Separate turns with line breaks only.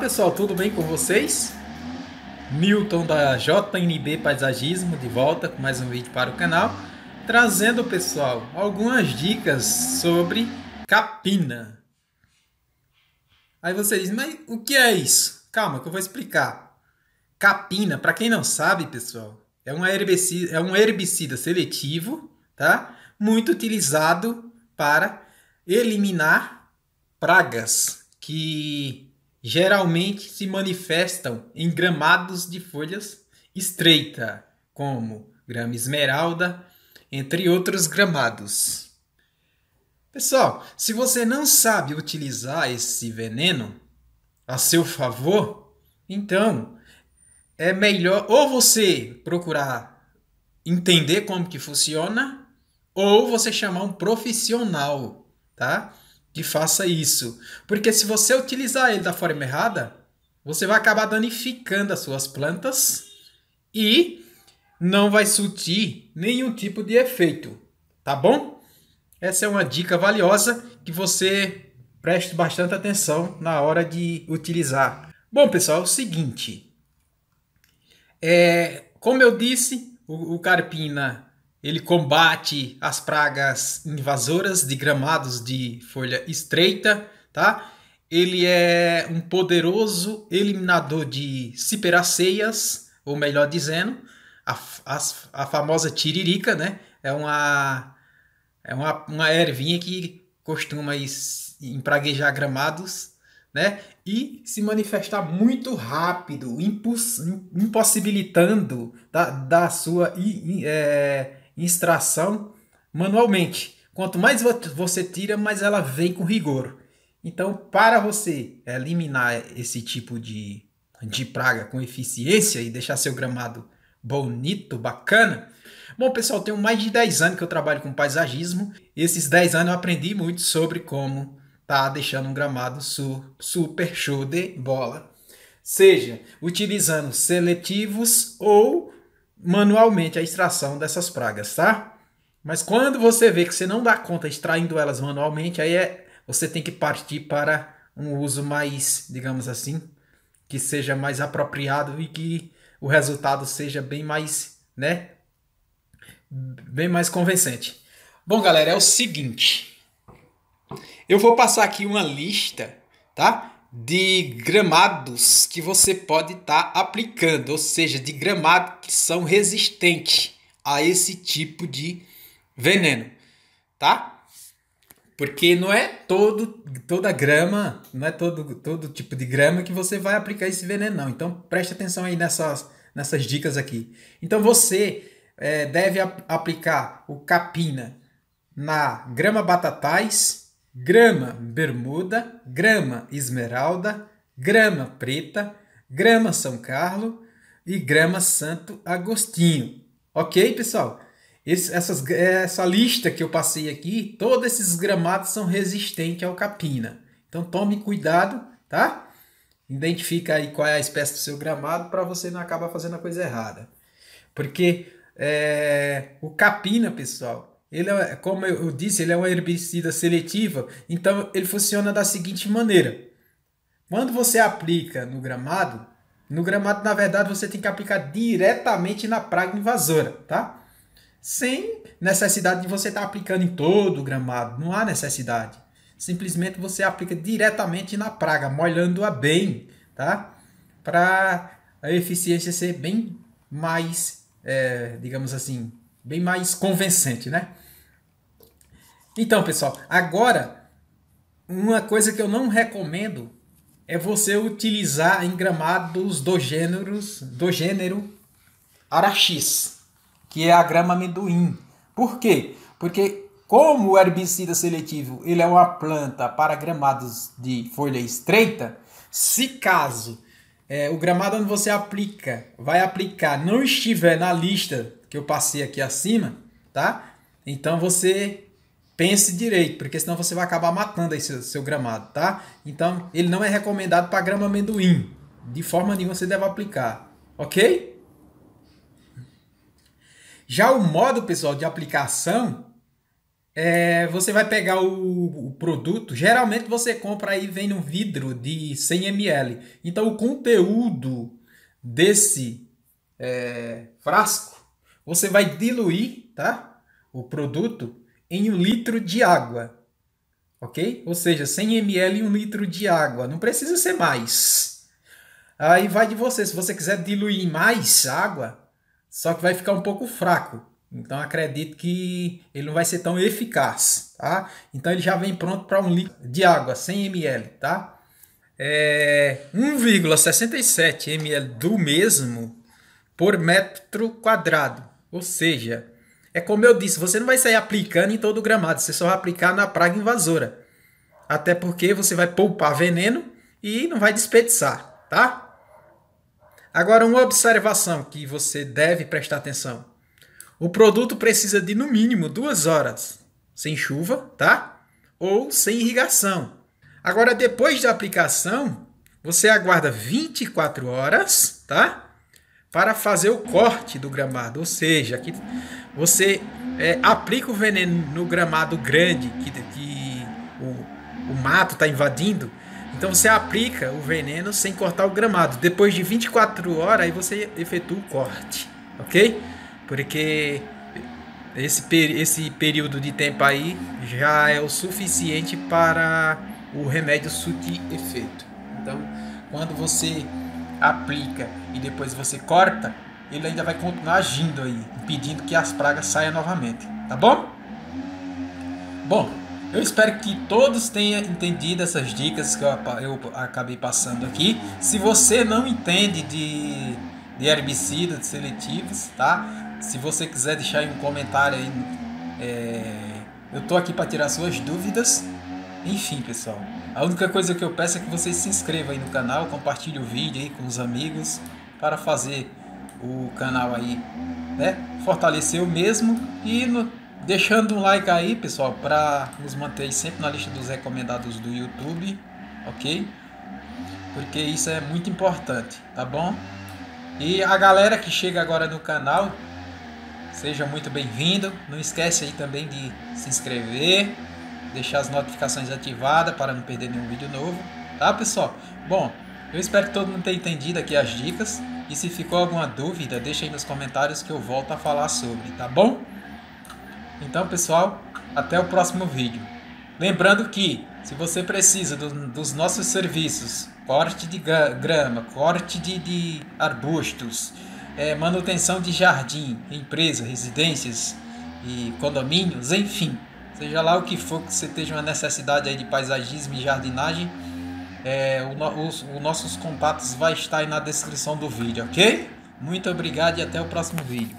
pessoal, tudo bem com vocês? Newton da JNB Paisagismo de volta com mais um vídeo para o canal, trazendo pessoal algumas dicas sobre capina. Aí você diz, mas o que é isso? Calma que eu vou explicar. Capina, para quem não sabe pessoal, é um herbicida, é um herbicida seletivo, tá? Muito utilizado para eliminar pragas que geralmente se manifestam em gramados de folhas estreita, como grama esmeralda, entre outros gramados. Pessoal, se você não sabe utilizar esse veneno a seu favor, então é melhor ou você procurar entender como que funciona ou você chamar um profissional, tá? Que faça isso. Porque se você utilizar ele da forma errada, você vai acabar danificando as suas plantas e não vai surtir nenhum tipo de efeito, tá bom? Essa é uma dica valiosa que você preste bastante atenção na hora de utilizar. Bom, pessoal, é o seguinte. É, como eu disse, o, o carpina ele combate as pragas invasoras de gramados de folha estreita, tá? Ele é um poderoso eliminador de ciperaceias, ou melhor dizendo, a, a, a famosa tiririca, né? É uma, é uma, uma ervinha que costuma empraguejar gramados, né? E se manifestar muito rápido, impossibilitando da, da sua é, extração manualmente. Quanto mais você tira, mais ela vem com rigor. Então, para você eliminar esse tipo de, de praga com eficiência e deixar seu gramado bonito, bacana. Bom, pessoal, tenho mais de 10 anos que eu trabalho com paisagismo. Esses 10 anos eu aprendi muito sobre como tá deixando um gramado su super show de bola. Seja utilizando seletivos ou manualmente a extração dessas pragas, tá? Mas quando você vê que você não dá conta extraindo elas manualmente, aí é, você tem que partir para um uso mais, digamos assim, que seja mais apropriado e que o resultado seja bem mais, né? Bem mais convincente. Bom, galera, é o seguinte. Eu vou passar aqui uma lista, tá? De gramados que você pode estar tá aplicando, ou seja, de gramados que são resistentes a esse tipo de veneno, tá? Porque não é todo toda grama, não é todo todo tipo de grama que você vai aplicar esse veneno, não. Então preste atenção aí nessas nessas dicas aqui. Então você é, deve aplicar o capina na grama batatais grama bermuda, grama esmeralda, grama preta, grama São Carlos e grama Santo Agostinho. Ok, pessoal? Esse, essas, essa lista que eu passei aqui, todos esses gramados são resistentes ao capina. Então tome cuidado, tá? Identifica aí qual é a espécie do seu gramado para você não acabar fazendo a coisa errada. Porque é, o capina, pessoal, ele é, como eu disse, ele é um herbicida seletivo, então ele funciona da seguinte maneira. Quando você aplica no gramado, no gramado, na verdade, você tem que aplicar diretamente na praga invasora, tá? Sem necessidade de você estar tá aplicando em todo o gramado, não há necessidade. Simplesmente você aplica diretamente na praga, molhando-a bem, tá? Para a eficiência ser bem mais, é, digamos assim, bem mais convincente, né? Então, pessoal, agora uma coisa que eu não recomendo é você utilizar em gramados do gêneros do gênero Araxis, que é a grama amendoim. Por quê? Porque como o herbicida seletivo ele é uma planta para gramados de folha estreita, se caso é, o gramado onde você aplica, vai aplicar, não estiver na lista que eu passei aqui acima, tá? Então você pense direito, porque senão você vai acabar matando aí seu, seu gramado, tá? Então, ele não é recomendado para grama amendoim. De forma nenhuma você deve aplicar, ok? Já o modo, pessoal, de aplicação é, você vai pegar o, o, produto, geralmente você compra aí, vem no vidro de 100 ml. Então o conteúdo desse é, frasco, você vai diluir tá? o produto em um litro de água. Ok? Ou seja, 100 ml e um litro de água. Não precisa ser mais. Aí vai de você. Se você quiser diluir mais água, só que vai ficar um pouco fraco. Então acredito que ele não vai ser tão eficaz, tá? Então ele já vem pronto para um litro de água, 100 ml, tá? É 1,67 ml do mesmo por metro quadrado. Ou seja, é como eu disse, você não vai sair aplicando em todo o gramado, você só vai aplicar na praga invasora. Até porque você vai poupar veneno e não vai desperdiçar, tá? Agora uma observação que você deve prestar atenção. O produto precisa de no mínimo duas horas sem chuva, tá? Ou sem irrigação. Agora, depois da aplicação, você aguarda 24 horas, tá? Para fazer o corte do gramado. Ou seja, aqui você é, aplica o veneno no gramado grande que, que o, o mato está invadindo. Então você aplica o veneno sem cortar o gramado. Depois de 24 horas, aí você efetua o corte, ok? Porque esse, esse período de tempo aí já é o suficiente para o remédio surtir efeito. Então, quando você aplica e depois você corta, ele ainda vai continuar agindo aí, impedindo que as pragas saiam novamente, tá bom? Bom, eu espero que todos tenham entendido essas dicas que eu, eu acabei passando aqui. Se você não entende de, de herbicidas seletivos, tá? Se você quiser deixar um comentário aí, é, eu tô aqui para tirar suas dúvidas. Enfim, pessoal, a única coisa que eu peço é que vocês se inscrevam aí no canal, compartilhe o vídeo aí com os amigos para fazer o canal aí, né, fortalecer o mesmo e no, deixando um like aí, pessoal, para nos manter sempre na lista dos recomendados do YouTube, ok? Porque isso é muito importante, tá bom? E a galera que chega agora no canal, Seja muito bem-vindo. Não esquece aí também de se inscrever, deixar as notificações ativadas para não perder nenhum vídeo novo, tá pessoal? Bom, eu espero que todo mundo tenha entendido aqui as dicas e se ficou alguma dúvida, deixa aí nos comentários que eu volto a falar sobre, tá bom? Então pessoal, até o próximo vídeo. Lembrando que se você precisa do, dos nossos serviços, corte de grama, corte de, de arbustos, é, manutenção de jardim, empresa, residências e condomínios, enfim, seja lá o que for que você tenha uma necessidade aí de paisagismo e jardinagem, é, os nossos contatos vai estar aí na descrição do vídeo, ok? Muito obrigado e até o próximo vídeo.